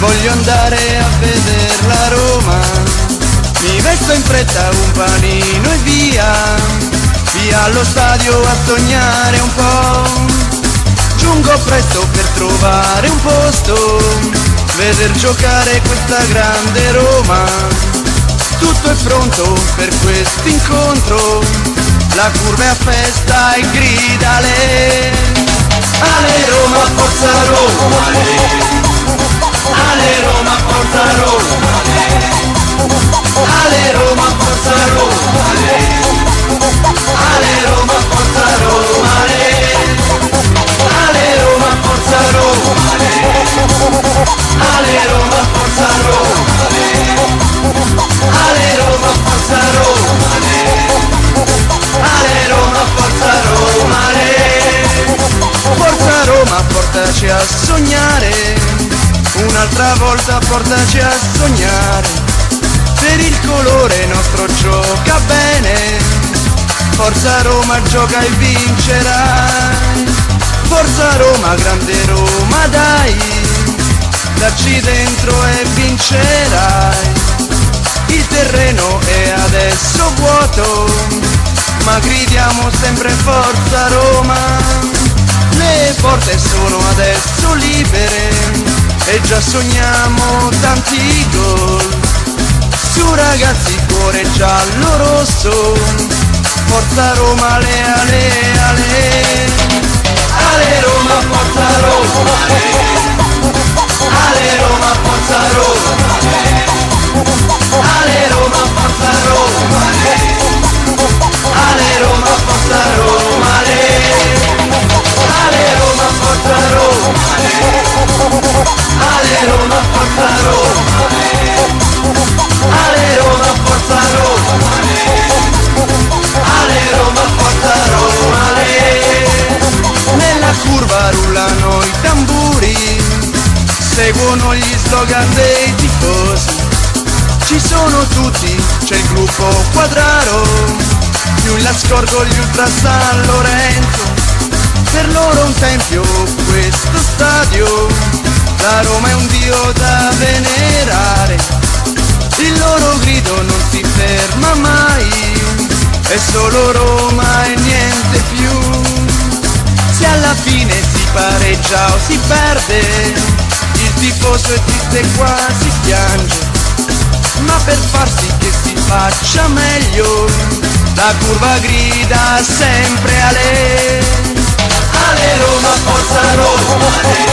Voglio andare a vedere la Roma. Mi vesto in fretta un panino e via. Via allo stadio a sognare un po' Giungo presto per trovare un posto. Veder giocare questa grande Roma. Tutto è pronto per questo incontro. La curva è a festa e grida le forza Roma, Ale Roma, forza Roma, Forza Roma, portaci a sognare, un'altra volta portaci a sognare, per il colore nostro gioca bene, Forza Roma gioca e vincerai. Forza Roma, grande Roma, dai, dacci dentro e vuoto, ma gridiamo sempre Forza Roma. Le porte sono adesso libere e già sogniamo tanti gol. Su ragazzi, cuore giallo rosso, Forza Roma, le ale, ale. Ale Roma, forza Roma, Ale Roma, forza Roma, Ale Roma, Ale Roma, forza Roma, Ale Roma, forza Roma, Ale Roma, forza Roma, nella curva rullano i tamburi, seguono gli slogan dei tifosi. Ci sono tutti, c'è il gruppo Quadraro, più la scorgo gli Ultra San Lorenzo. Per loro un tempio questo stadio, è solo Roma e niente più. Se alla fine si pareggia o si perde, il tifoso è triste e quasi piange, ma per far sì che si faccia meglio, la curva grida sempre a lei. Ale Roma, forza Roma, Ale,